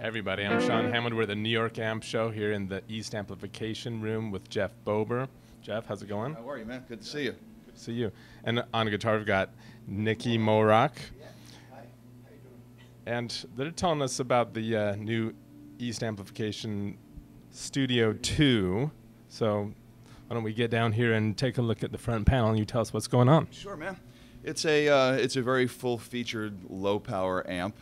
everybody. I'm Shawn Hammond. We're at the New York Amp Show here in the East Amplification Room with Jeff Bober. Jeff, how's it going? How are you, man? Good to see you. Good to see you. And on guitar, we've got Nikki Morak. Yeah. Hi. How you doing? And they're telling us about the uh, new East Amplification Studio 2. So why don't we get down here and take a look at the front panel and you tell us what's going on? Sure, man. It's a uh, it's a very full-featured low-power amp.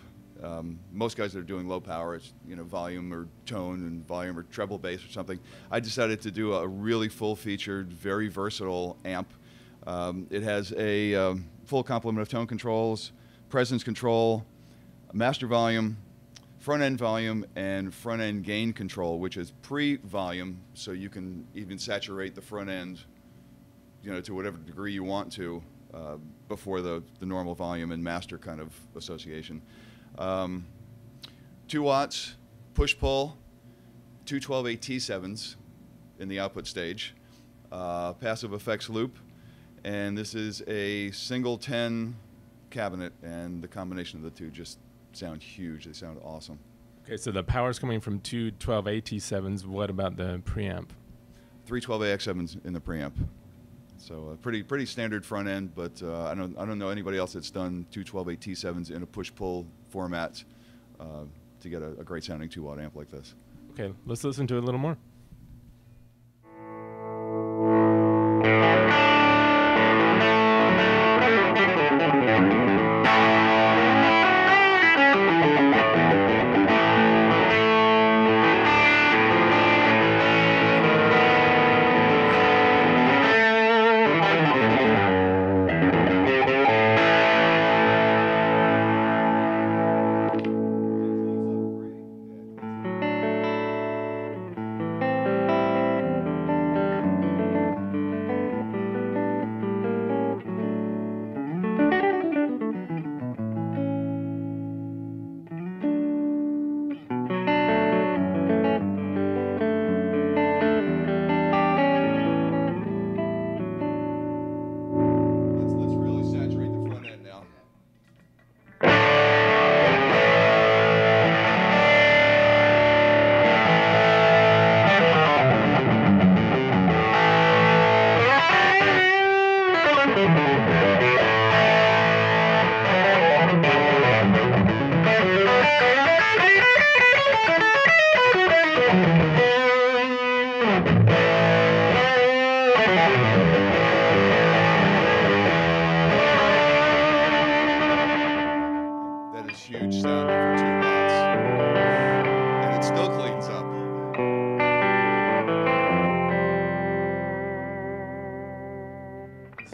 Um, most guys that are doing low power, it's you know volume or tone and volume or treble bass or something. I decided to do a really full-featured, very versatile amp. Um, it has a um, full complement of tone controls, presence control, master volume, front end volume, and front end gain control, which is pre-volume, so you can even saturate the front end, you know, to whatever degree you want to uh, before the, the normal volume and master kind of association. Um, two watts, push pull, two 12 T7s in the output stage, uh, passive effects loop, and this is a single 10 cabinet, and the combination of the two just sound huge. They sound awesome. Okay, so the power's coming from two 12 AT7s. What about the preamp? Three 12 AX7s in the preamp. So uh, pretty pretty standard front end, but uh, I don't I don't know anybody else that's done two 12 AT7s in a push pull format uh, to get a, a great sounding two watt amp like this. Okay, let's listen to it a little more.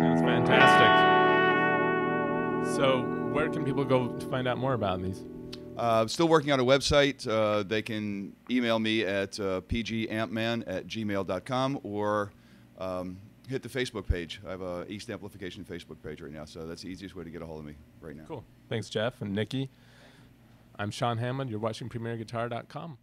Sounds fantastic. So, where can people go to find out more about these? Uh, still working on a website. Uh, they can email me at uh, pgampman at gmail.com or um, hit the Facebook page. I have a East Amplification Facebook page right now, so that's the easiest way to get a hold of me right now. Cool. Thanks, Jeff and Nikki. I'm Shawn Hammond. You're watching PremierGuitar.com.